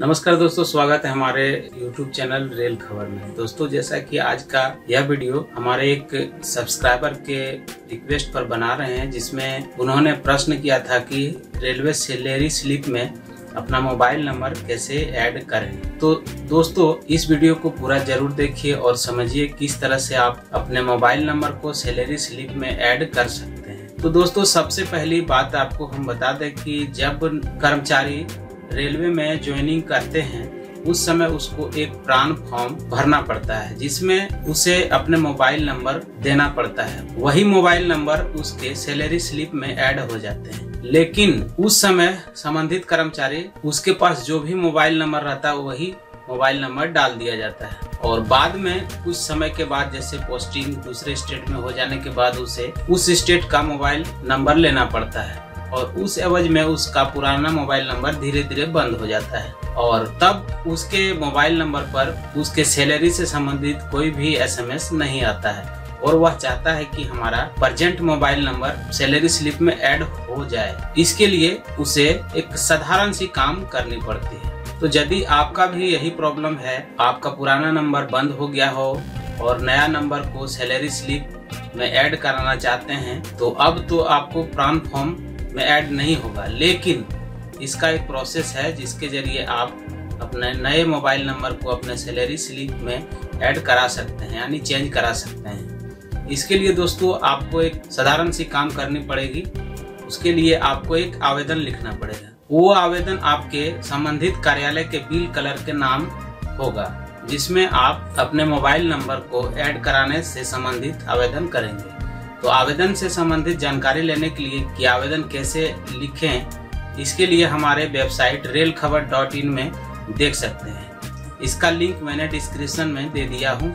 नमस्कार दोस्तों, स्वागत है हमारे YouTube चैनल रेल खबर में। दोस्तों, जैसा कि आज का यह वीडियो हमारे एक सब्सक्राइबर के रिक्वेस्ट पर बना रहे हैं, जिसमें उन्होंने प्रश्न किया था कि रेलवे सैलरी स्लिप में अपना मोबाइल नंबर कैसे ऐड करें। तो दोस्तों, इस वीडियो को पूरा ज़रूर देखिए और समझिए किस तरह से आप अपने मोबाइल नंबर को सैलरी स्लिप में ऐड कर सकते हैं। तो दोस्तों, सबसे पहली बात आपको हम बता दें कि जब कर्मचारी रेलवे में ज्वाइनिंग करते हैं, उस समय उसको एक प्राण फॉर्म भरना पड़ता है, जिसमें उसे अपने मोबाइल नंबर देना पड़ता है। वही मोबाइल नंबर उसके सैलरी स्लिप में ऐड हो जाते हैं। लेकिन उस समय संबंधित कर्मचारी उसके पास जो भी मोबाइल नंबर रहता है, वही मोबाइल नंबर डाल दिया जाता है। और बाद में कुछ समय के बाद, जैसे पोस्टिंग दूसरे स्टेट में हो जाने के बाद, उसे उस स्टेट का मोबाइल नंबर लेना पड़ता है। और उस एवज में उसका पुराना मोबाइल नंबर धीरे धीरे बंद हो जाता है। और तब उसके मोबाइल नंबर पर उसके सैलरी से संबंधित कोई भी एसएमएस नहीं आता है। और वह चाहता है कि हमारा present mobile number salary slip में ऐड हो जाए। इसके लिए उसे एक साधारण सी काम करनी पड़ती है। तो यदि आपका भी यही प्रॉब्लम है, आपका पुराना नंबर बंद हो गया हो और नया नंबर को सैलरी स्लिप में ऐड कराना चाहते हैं तो अब तो आपको प्राण फॉर्म में ऐड नहीं होगा। लेकिन इसका एक प्रोसेस है जिसके ज़रिए आप अपने नए मोबाइल नंबर को अपने सैलरी स्लिप में ऐड करा सकते हैं, यानी चेंज करा सकते हैं। इसके लिए दोस्तों आपको एक साधारण सी काम करनी पड़ेगी। उसके लिए आपको एक आवेदन लिखना पड़ेगा। वो आवेदन आपके संबंधित कार्यालय के बिल कलर के नाम होगा, जिसमें आप अपने मोबाइल नंबर को ऐड कराने से संबंधित आवेदन करेंगे। तो आवेदन से संबंधित जानकारी लेने के लिए कि आवेदन कैसे लिखें, इसके लिए हमारे website rail Khabar dot in में देख सकते हैं। इसका लिंक मैंने डिस्क्रिप्शन में दे दिया हूँ।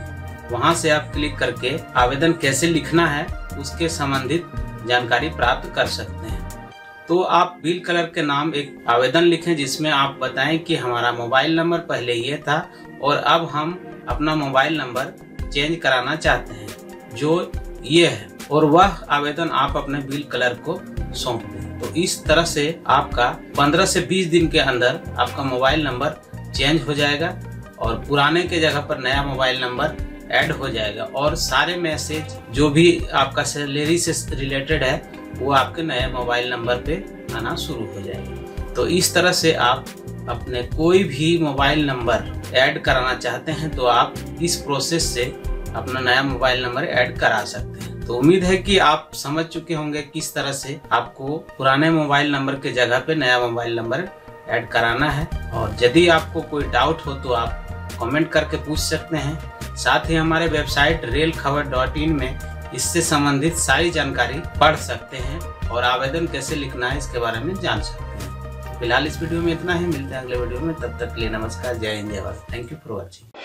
वहाँ से आप क्लिक करके आवेदन कैसे लिखना है, उसके संबंधित जानकारी प्राप्त कर सकते हैं। तो आप बिल कलर के नाम एक आवेदन लिखें, जिसमें आप बताएँ कि हमारा मोबाइल नंबर पहले ये था और अब हम अपना मोबाइल नंबर चेंज कराना चाहते हैं, जो ये है। और वह आवेदन आप अपने बिल कलर को सौंप दें। तो इस तरह से आपका 15 से 20 दिन के अंदर आपका मोबाइल नंबर चेंज हो जाएगा और पुराने के जगह पर नया मोबाइल नंबर ऐड हो जाएगा और सारे मैसेज जो भी आपका सैलरी से रिलेटेड है, वो आपके नए मोबाइल नंबर पे आना शुरू हो जाएगा। तो इस तरह से आप अपने कोई भी मोबाइल नंबर ऐड कराना चाहते हैं तो आप इस प्रोसेस से अपना नया मोबाइल नंबर ऐड करा सकते हैं। तो उम्मीद है कि आप समझ चुके होंगे किस तरह से आपको पुराने मोबाइल नंबर के जगह पे नया मोबाइल नंबर ऐड कराना है। और यदि आपको कोई डाउट हो तो आप कमेंट करके पूछ सकते हैं। साथ ही हमारे website rail Khabar dot in में इससे संबंधित सारी जानकारी पढ़ सकते हैं और आवेदन कैसे लिखना है इसके बारे में जान सकते हैं। फ़िलहाल इस वीडियो में इतना ही। मिलते हैं अगले वीडियो में। तब तक के लिए नमस्कार। जय हिंद, जय Bharat. Thank you for watching